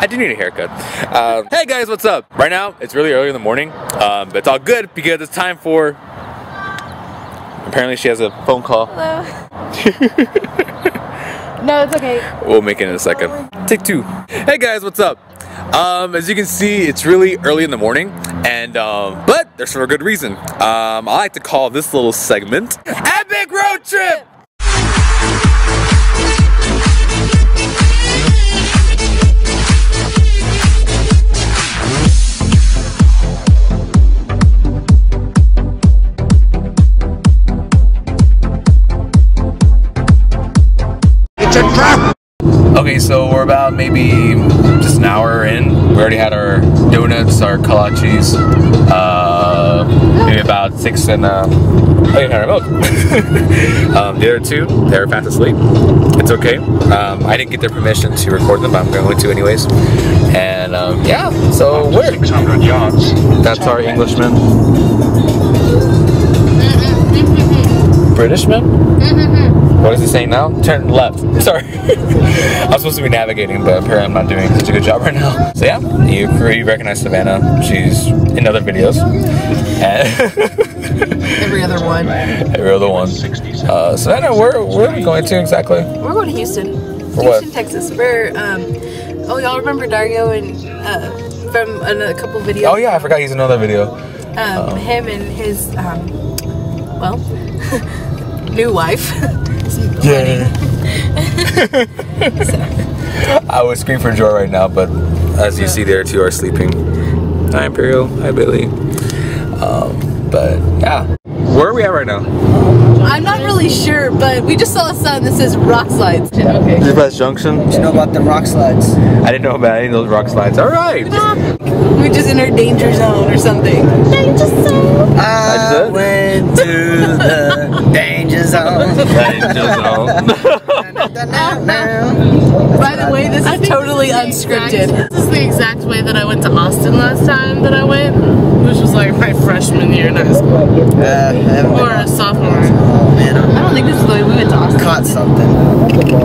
I do need a haircut. Um, hey guys, what's up? Right now, it's really early in the morning, um, but it's all good because it's time for. Apparently, she has a phone call. Hello. no, it's okay. We'll make it in a second. Take two. Hey guys, what's up? Um, as you can see, it's really early in the morning, and um, but there's for a good reason. Um, I like to call this little segment Epic Road Trip. So we're about maybe just an hour in. We already had our donuts, our kolaches, uh, maybe about six and uh, oh, our milk. um, the other two, they're fast asleep. It's okay. Um, I didn't get their permission to record them, but I'm going to anyways. And um, yeah, so we're 600 yards. that's our Englishman. Britishman? What is he saying now? Turn left. Sorry. I'm supposed to be navigating, but apparently I'm not doing such a good job right now. So yeah, you already recognize Savannah. She's in other videos. And Every other one. every other one. Uh, Savannah, where, where are we going to exactly? We're going to Houston. For what? Houston, Texas. We're, um, oh, y'all remember Dario and, uh, from a, a couple videos? Oh yeah, I forgot he's in another video. Um, him and his, um, well, new wife. Yeah. I would scream for joy right now, but as you see, there two are sleeping. Hi Imperial, hi Billy. Um, but yeah, where are we at right now? I'm not really sure, but we just saw a sign that says rock slides. Okay. West Junction. you know about the rock slides? I didn't know about any of those rock slides. All right. We're just in our danger zone or something. Danger zone. just I went to the danger zone. By the way, this is totally unscripted. This is the exact way that I went to Austin last time that I went, which was like my freshman year in high school Uh, haven't or a sophomore. oh man, I don't think this is the way we went to Austin. caught something.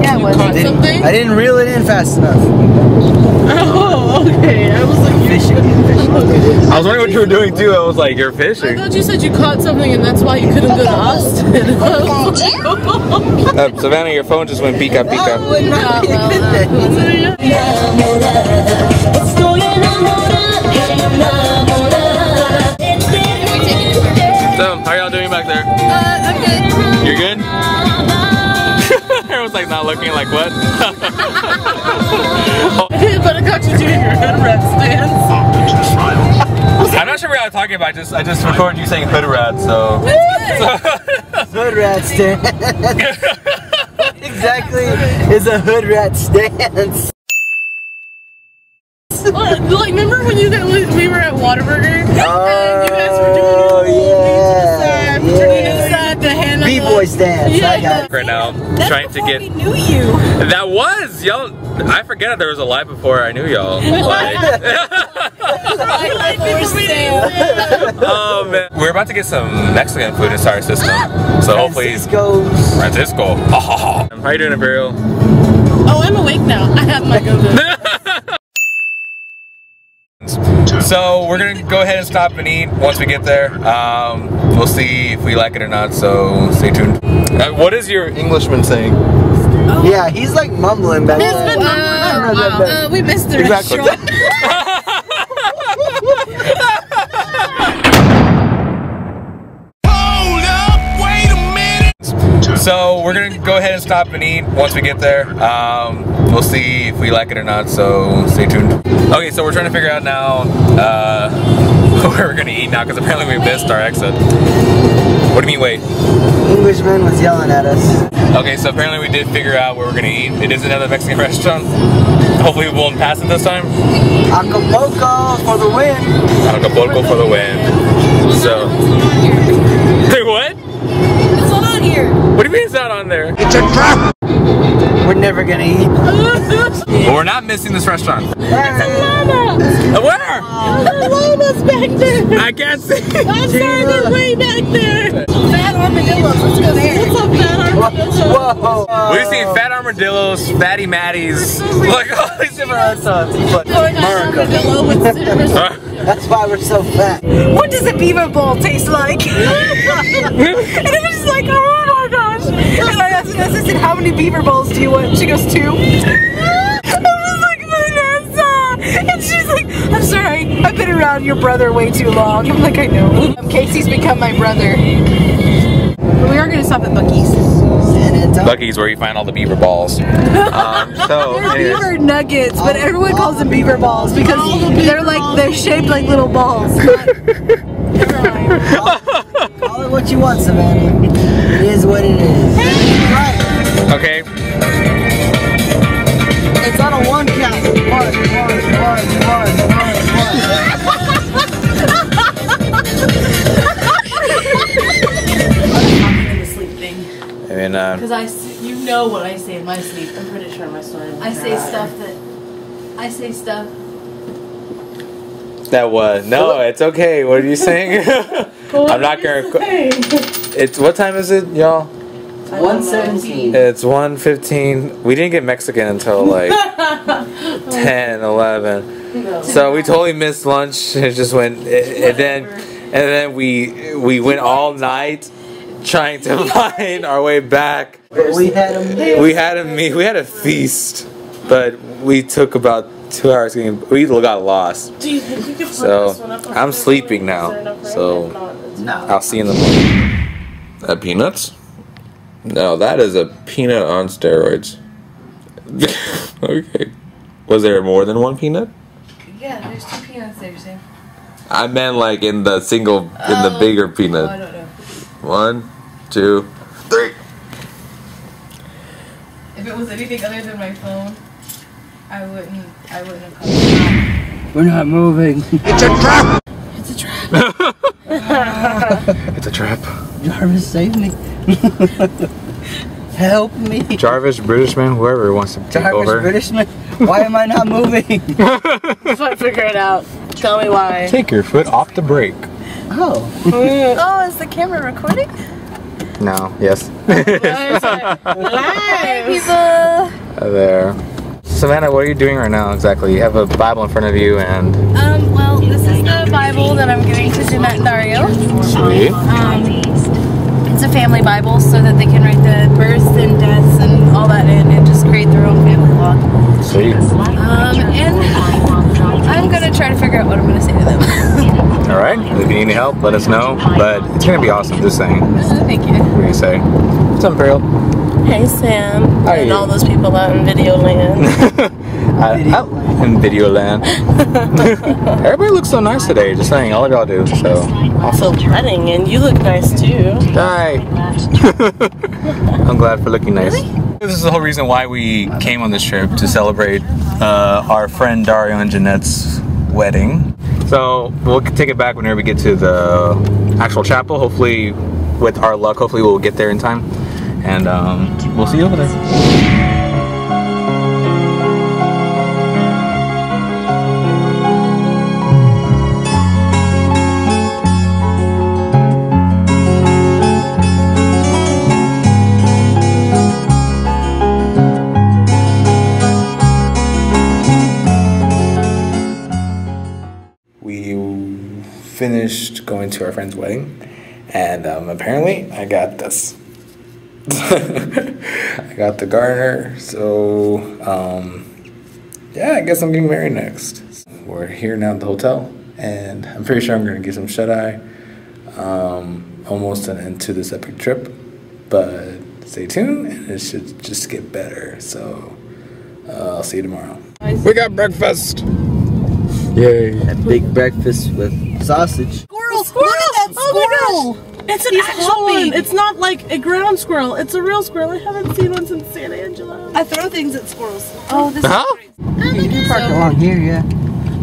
Yeah, it was. Caught Didn't- something? I didn't reel it in fast enough. Oh, okay. I was like, you Fishing, fishing. I was wondering what you were doing too. I was like, you're fishing. I fishing. thought you said you caught something and that's why you couldn't go to Austin. I was like. Uh, Savannah, your phone just went pika pika. Would not well, So, how y'all doing back there? uh, I'm good. You're good? Everyone's like not looking like what? but I got you doing your hood rat stance. I'm not sure what I'm talking about. I just I just recorded you saying hood rat, so. Hood rat stance. exactly is a hood rat stance. What? Like, remember when you guys, we were at Whataburger? and you guys were doing Oh, your yeah, hand B-boy stance. I got it. right now, trying to get. We knew you. That was y'all. I forget there was a live before I knew y'all. Like, oh man, we're about to get some Mexican food into our system, so hopefully. Francisco's. Francisco. How you doing, Imperial? Oh, I'm awake now. I have my go-go. So we're gonna go ahead and stop and eat once we get there. Um, we'll see if we like it or not. So stay tuned. Uh, what is your Englishman saying? Yeah, he's like mumbling back It's there. been uh, uh, we missed the Exactly. restaurant. So we're gonna go ahead and stop and eat once we get there. Um, we'll see if we like it or not. So stay tuned. Okay, so we're trying to figure out now uh, where we're gonna eat now because apparently we missed our exit. What do you mean wait? Englishman was yelling at us. Okay, so apparently we did figure out where we're gonna eat. It is another Mexican restaurant. Hopefully we won't pass it this time. Acapulco for the win. Acapulco for the win. So. Wait, what? It's not on here. What do you mean it's not on there? We're never gonna eat. Well, we're not missing this restaurant. Uh, Where? The llama's back there. I can't see. I'm sorry, they're way back there. fat armadillos. Let's go there. Whoa. We've seen fat armadillos, fatty matties, like all these different restaurants. Armadillo with citrus. That's why we're so fat. What does a beaver bowl taste like? and it was just like, oh my gosh. And I asked Vanessa, I said, how many beaver balls do you want? She goes, two. I was like, Vanessa. And she's like, I'm sorry, I've been around your brother way too long. I'm like, I know. Um, Casey's become my brother. But we are going to stop at Buc-ee's. Buc-ee's where you find all the beaver balls. Um, so, They're anyways. beaver nuggets, but everyone calls them beaver balls because they're like, they're shaped like little balls. Call it what you want, Savannah. It is what it is. Right. okay, It's on a one count. One, one, one, one, one, one. the sleep thing. and uh, Because I, s- you know what I say in my sleep. I'm pretty sure my story. I say stuff that, I say stuff. that was no, it's okay. What are you saying? I'm not gonna. It's what time is it, y'all? One seventeen. It's 1.15. We didn't get Mexican until like 10, 11. So we totally missed lunch. It just went, and then, and then we we went all night trying to find our way back. But we had them. We had a meet, we had a feast, but we took about two hours getting. We got lost. Do you think you could flip So, this one up on I'm sleeping now, there enough room? so- If not, it's- No. I'll see you in the morning. That peanuts? No, that is a peanut on steroids. okay. Was there more than one peanut? Yeah, there's two peanuts there, Sam. I meant like in the single, in the Oh. bigger Oh, I peanut. don't know. One, two, three. If it was anything other than my phone, I wouldn't. I wouldn't have come. We're not moving. It's a trap. Jarvis, save me. Help me. Jarvis, British man, whoever wants to take Jarvis, over. Britishman. Why am I not moving? Fi- Figure it out. Tell me why. Take your foot off the brake. Oh. Oh, is the camera recording? No, yes. Hey, people. there. Savannah, what are you doing right now exactly? You have a Bible in front of you and. Um. Bible that I'm giving to Jeanette and Dario. Sweet. Um, it's a family Bible so that they can write the births and deaths and all that in and just create their own family log. Sweet. Um, and I'm gonna try to figure out what I'm gonna say to them. All right. If you need any help, let us know. But it's gonna be awesome. Just saying. What Thank you. What do you say? What's up, Imperial? Hey Sam are and all those people out in video land. I, I, in video land. Everybody looks so nice today. Just saying. All of y'all do. So. also running, and you look nice too. Hi. I'm glad for looking nice. This is the whole reason why we came on this trip to celebrate uh, our friend Dario and Jeanette's wedding. So we'll take it back whenever we get to the actual chapel. Hopefully, with our luck, hopefully we'll get there in time, and um, we'll see you over there. To our friend's wedding, and um, apparently I got this. I got the garter, so um, yeah, I guess I'm getting married next. We're here now at the hotel, and I'm pretty sure I'm gonna get some shut eye. Um, almost an end to this epic trip, but stay tuned, and it should just get better. So uh, I'll see you tomorrow. We got breakfast. Yay! A big breakfast with sausage. Squirrel! Look at that squirrel! Oh it's an He's actual hopping. one. It's not like a ground squirrel. It's a real squirrel. I haven't seen one since San Angelo. I throw things at squirrels. Oh, this Huh? You oh can park along here, yeah.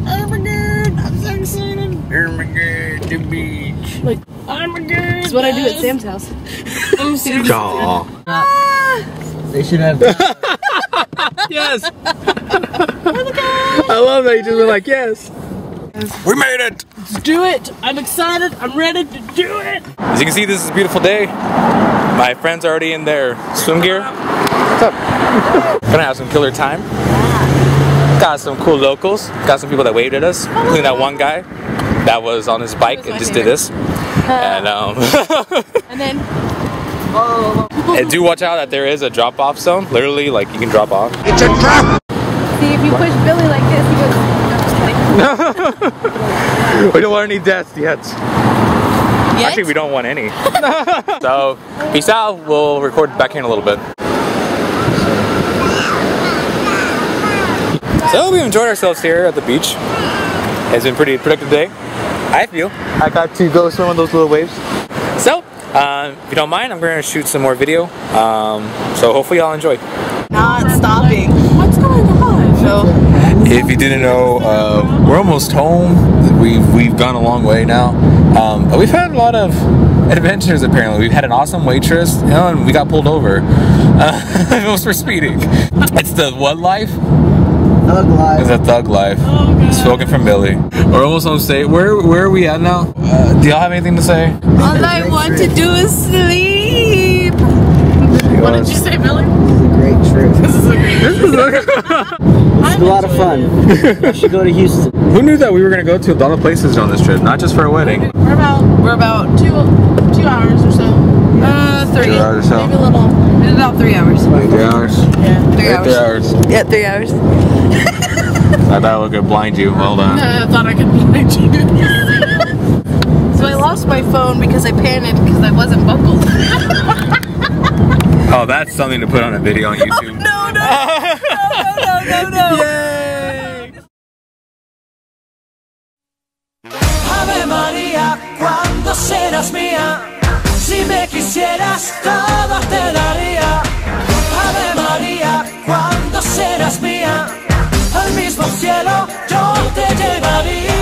Oh my god, I'm so excited. Oh my god, the beach. Like, oh my god. is what I do at Sam's house. I'm so Aw. They should have. Yes. Oh I love that you just were like yes. We made it! Let's do it. I'm excited. I'm ready to do it. As you can see, this is a beautiful day. My friends are already in their swim gear. What's up? Gonna have some killer time. Got some cool locals. Got some people that waved at us, including that one guy that was on his bike and just did this. And um, And then and do watch out that there is a drop-off zone. Literally, like you can drop off. It's a drop! See, if you push Billy like this, he goes. No, just kidding. We don't want any deaths yet. Actually, we don't want any. so, peace out. We'll record back here in a little bit. So, we enjoyed ourselves here at the beach. It's been a pretty productive day. I feel. I got to go swim on those little waves. So, uh, if you don't mind, I'm going to shoot some more video. Um, so, hopefully, y'all enjoy. Not stopping. what's going on? So, If you didn't know, uh, we're almost home. We've we've gone a long way now. Um, but we've had a lot of adventures. Apparently, we've had an awesome waitress, you know, and we got pulled over. Uh, it was for speeding. It's the what life? Thug It's life. a thug life. Spoken from Billy. We're almost home state. Where where are we at now? Uh, do y'all have anything to say? all I want to do is sleep. What did you say, Billy? This is a great trip. It's a lot of fun. I should go to Houston. Who knew that we were gonna go to a lot of places on this trip, not just for a wedding? We're about We're about two two hours or so. uh three. Two hours or so. Maybe a little. It's about three hours. Three hours. Yeah. Three Three hours. hours. Yeah, three hours. I thought I would go blind you. Well done. I thought I could blind you. So I lost my phone because I panicked because I wasn't buckled. Oh, that's something to put on a video on YouTube. no, no, no, Ave María, ¿cuándo serás mía? Si me quisieras, todo te daría. Ave María, cuando serás mía? Al mismo cielo yo te llevaría.